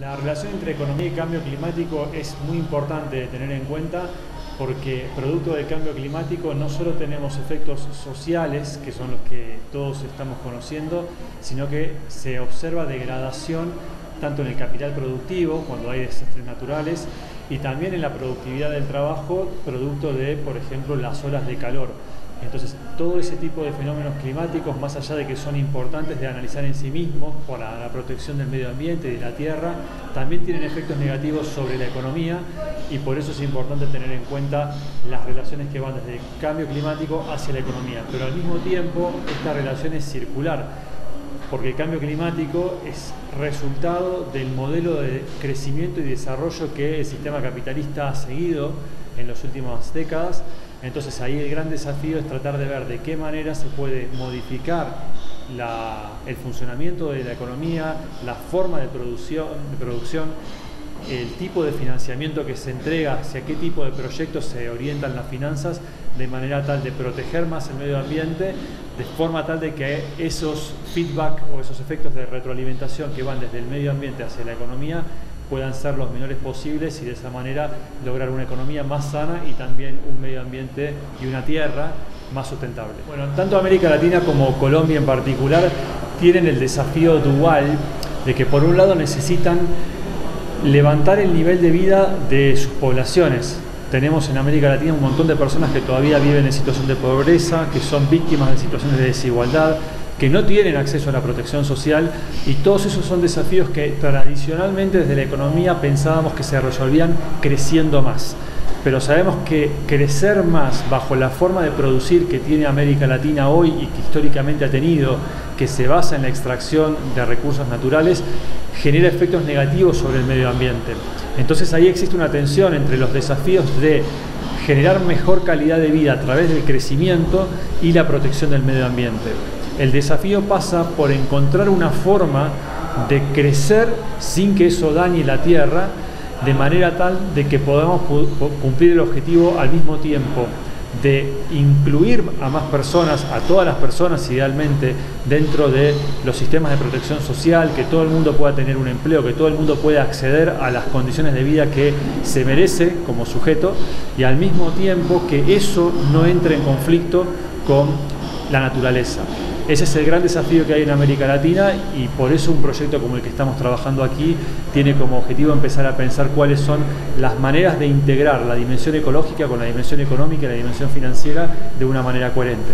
La relación entre economía y cambio climático es muy importante de tener en cuenta porque producto del cambio climático no solo tenemos efectos sociales, que son los que todos estamos conociendo, sino que se observa degradación tanto en el capital productivo, cuando hay desastres naturales, y también en la productividad del trabajo, producto de, por ejemplo, las olas de calor. Entonces, todo ese tipo de fenómenos climáticos, más allá de que son importantes de analizar en sí mismos para la protección del medio ambiente y de la tierra, también tienen efectos negativos sobre la economía y por eso es importante tener en cuenta las relaciones que van desde el cambio climático hacia la economía. Pero al mismo tiempo, esta relación es circular, porque el cambio climático es resultado del modelo de crecimiento y desarrollo que el sistema capitalista ha seguido en las últimas décadas entonces ahí el gran desafío es tratar de ver de qué manera se puede modificar el funcionamiento de la economía, la forma de producción, de producción, el tipo de financiamiento que se entrega, hacia qué tipo de proyectos se orientan las finanzas, de manera tal de proteger más el medio ambiente, de forma tal de que esos feedback o esos efectos de retroalimentación que van desde el medio ambiente hacia la economía puedan ser los menores posibles y de esa manera lograr una economía más sana y también un medio ambiente y una tierra más sustentable. Bueno, tanto América Latina como Colombia en particular tienen el desafío dual de que por un lado necesitan levantar el nivel de vida de sus poblaciones. Tenemos en América Latina un montón de personas que todavía viven en situación de pobreza, que son víctimas de situaciones de desigualdad, que no tienen acceso a la protección social y todos esos son desafíos que tradicionalmente desde la economía pensábamos que se resolvían creciendo más. Pero sabemos que crecer más bajo la forma de producir que tiene América Latina hoy y que históricamente ha tenido, que se basa en la extracción de recursos naturales, genera efectos negativos sobre el medio ambiente. Entonces ahí existe una tensión entre los desafíos de generar mejor calidad de vida a través del crecimiento y la protección del medio ambiente. El desafío pasa por encontrar una forma de crecer sin que eso dañe la tierra, de manera tal de que podamos cumplir el objetivo al mismo tiempo de incluir a más personas, a todas las personas idealmente, dentro de los sistemas de protección social, que todo el mundo pueda tener un empleo, que todo el mundo pueda acceder a las condiciones de vida que se merece como sujeto, y al mismo tiempo que eso no entre en conflicto con la naturaleza. Ese es el gran desafío que hay en América Latina y por eso un proyecto como el que estamos trabajando aquí tiene como objetivo empezar a pensar cuáles son las maneras de integrar la dimensión ecológica con la dimensión económica y la dimensión financiera de una manera coherente.